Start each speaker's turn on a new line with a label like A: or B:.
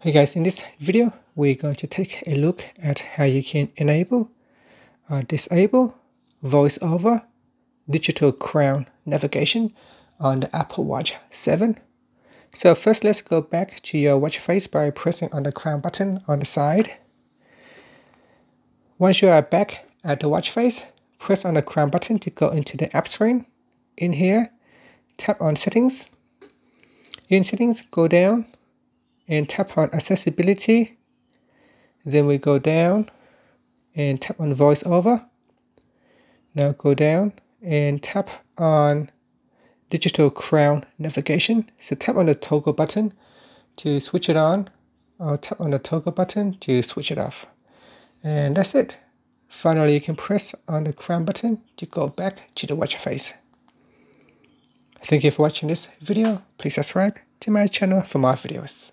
A: Hey guys, in this video, we're going to take a look at how you can enable or disable voiceover digital crown navigation on the Apple Watch 7. So first, let's go back to your watch face by pressing on the crown button on the side. Once you are back at the watch face, press on the crown button to go into the app screen. In here, tap on settings. In settings, go down and tap on accessibility. Then we go down and tap on voiceover. Now go down and tap on digital crown navigation. So tap on the toggle button to switch it on or tap on the toggle button to switch it off. And that's it. Finally, you can press on the crown button to go back to the watch face. Thank you for watching this video. Please subscribe to my channel for more videos.